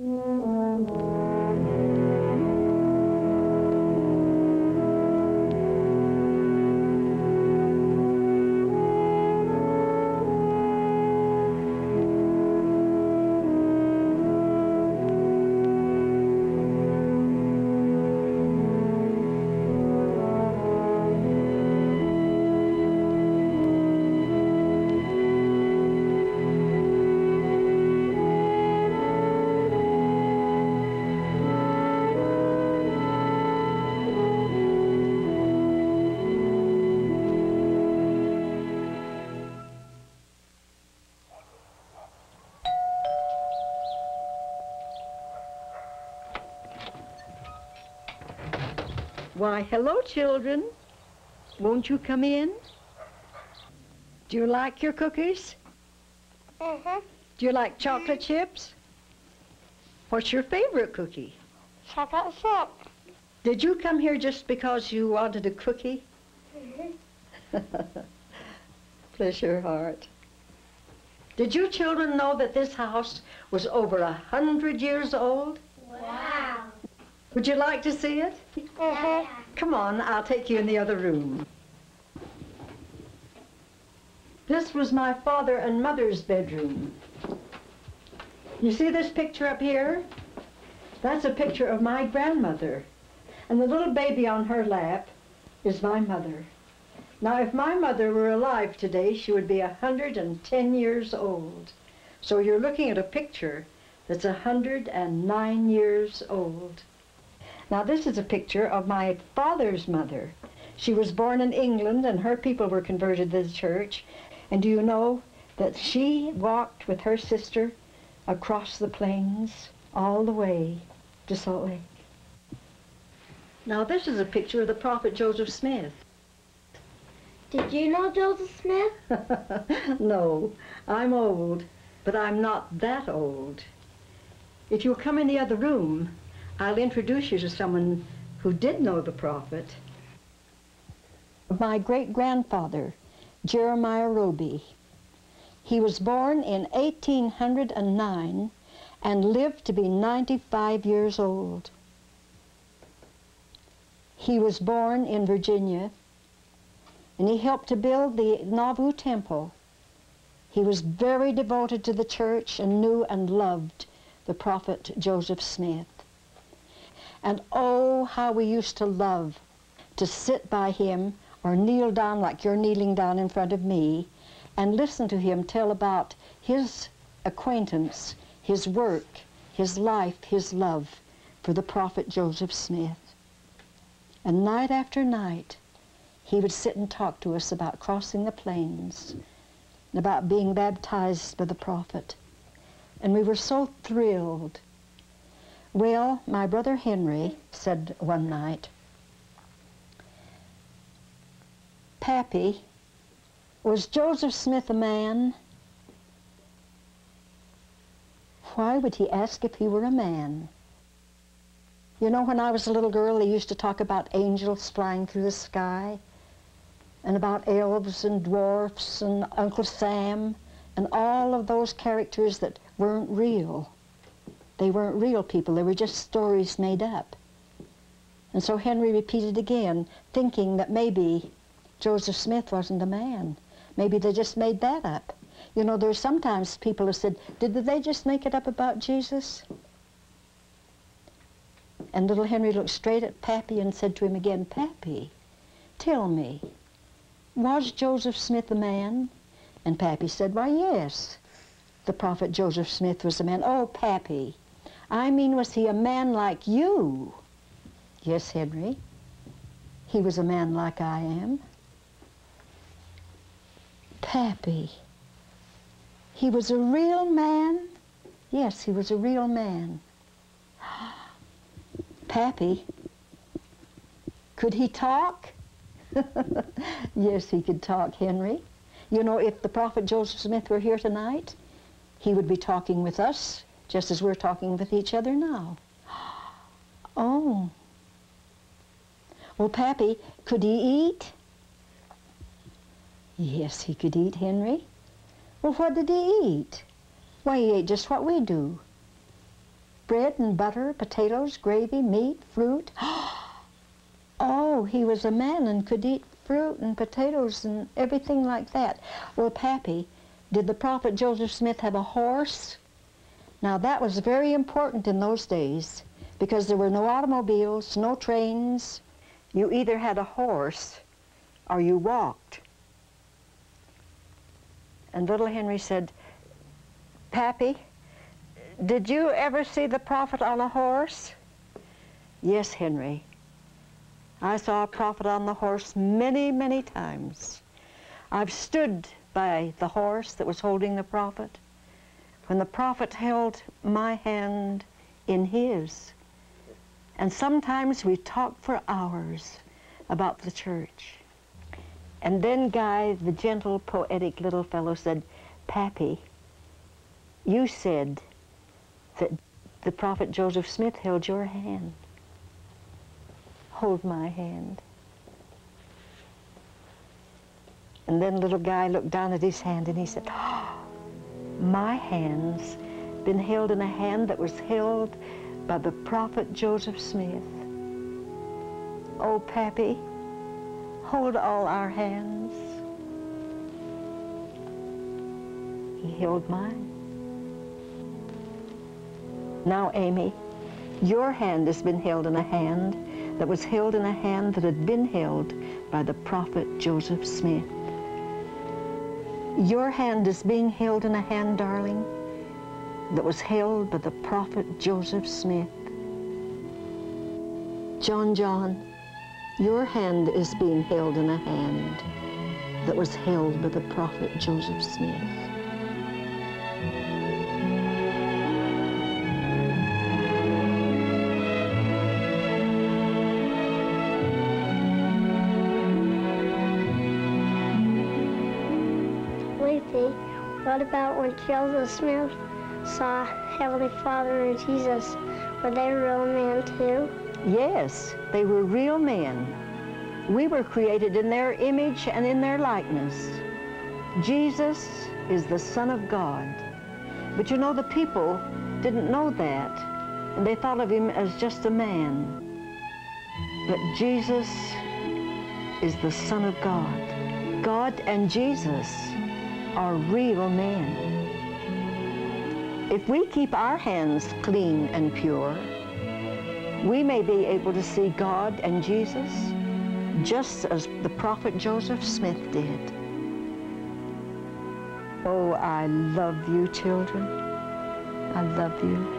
Mm-hmm. Why, hello, children. Won't you come in? Do you like your cookies? Mm-hmm. Do you like chocolate chips? What's your favorite cookie? Chocolate chip. Did you come here just because you wanted a cookie? Mm-hmm. Bless your heart. Did you children know that this house was over a hundred years old? Wow. Would you like to see it? Mm-hmm. Come on, I'll take you in the other room. This was my father and mother's bedroom. You see this picture up here? That's a picture of my grandmother. And the little baby on her lap is my mother. Now, if my mother were alive today, she would be 110 years old. So you're looking at a picture that's 109 years old. Now, this is a picture of my father's mother. She was born in England, and her people were converted to the church. And do you know that she walked with her sister across the plains all the way to Salt Lake? Now, this is a picture of the prophet Joseph Smith. Did you know Joseph Smith? no, I'm old, but I'm not that old. If you'll come in the other room, I'll introduce you to someone who did know the prophet. My great-grandfather, Jeremiah Roby. He was born in 1809 and lived to be 95 years old. He was born in Virginia and he helped to build the Nauvoo Temple. He was very devoted to the church and knew and loved the prophet Joseph Smith. And oh, how we used to love to sit by him or kneel down like you're kneeling down in front of me and listen to him tell about his acquaintance, his work, his life, his love for the prophet Joseph Smith. And night after night, he would sit and talk to us about crossing the plains, and about being baptized by the prophet. And we were so thrilled. Well, my brother Henry said one night, Pappy, was Joseph Smith a man? Why would he ask if he were a man? You know, when I was a little girl, they used to talk about angels flying through the sky and about elves and dwarfs and Uncle Sam and all of those characters that weren't real. They weren't real people. They were just stories made up. And so Henry repeated again, thinking that maybe Joseph Smith wasn't a man. Maybe they just made that up. You know, there's sometimes people who said, did they just make it up about Jesus? And little Henry looked straight at Pappy and said to him again, Pappy, tell me, was Joseph Smith a man? And Pappy said, why, yes. The prophet Joseph Smith was a man. Oh, Pappy, I mean, was he a man like you? Yes, Henry. He was a man like I am. Pappy. He was a real man? Yes, he was a real man. Pappy. Could he talk? yes, he could talk, Henry. You know, if the prophet Joseph Smith were here tonight, he would be talking with us just as we're talking with each other now. Oh. Well, Pappy, could he eat? Yes, he could eat, Henry. Well, what did he eat? Why, he ate just what we do. bread and butter, potatoes, gravy, meat, fruit. oh, he was a man and could eat fruit and potatoes and everything like that. Well, Pappy, did the prophet Joseph Smith have a horse? Now that was very important in those days because there were no automobiles, no trains. You either had a horse or you walked. And little Henry said, Pappy, did you ever see the prophet on a horse? Yes, Henry. I saw a prophet on the horse many, many times. I've stood by the horse that was holding the prophet. When the prophet held my hand in his, and sometimes we talked for hours about the church. And then Guy, the gentle, poetic little fellow, said, Pappy, you said that the prophet Joseph Smith held your hand. Hold my hand. And then little Guy looked down at his hand and he said, oh, my hand's been held in a hand that was held by the prophet Joseph Smith. Oh, Pappy, hold all our hands. He held mine. Now, Amy, your hand has been held in a hand that was held in a hand that had been held by the prophet Joseph Smith. Your hand is being held in a hand, darling, that was held by the prophet Joseph Smith. John John, your hand is being held in a hand that was held by the prophet Joseph Smith. What about when Joseph Smith saw Heavenly Father and Jesus? Were they real men too? Yes, they were real men. We were created in their image and in their likeness. Jesus is the Son of God. But you know, the people didn't know that, and they thought of him as just a man. But Jesus is the Son of God. God and Jesus are real men. If we keep our hands clean and pure, we may be able to see God and Jesus just as the prophet Joseph Smith did. Oh, I love you, children. I love you.